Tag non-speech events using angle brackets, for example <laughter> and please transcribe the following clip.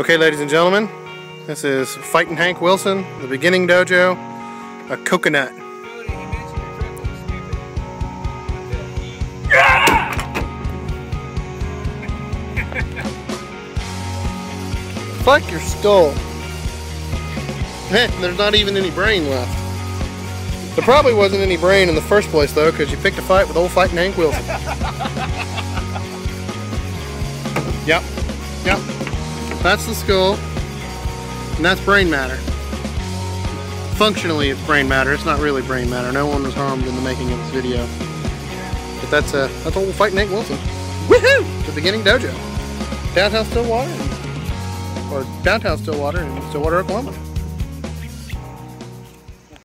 Okay, ladies and gentlemen, this is Fighting Hank Wilson, the beginning dojo, a coconut. <laughs> Fuck your skull. Heh, there's not even any brain left. There probably wasn't any brain in the first place though, because you picked a fight with old Fighting Hank Wilson. <laughs> yep, yep. That's the skull, and that's brain matter. Functionally, it's brain matter. It's not really brain matter. No one was harmed in the making of this video. But that's uh, that's old fight Hank Wilson. Woohoo! The beginning dojo. Downtown Stillwater, or downtown Stillwater in Stillwater, Oklahoma.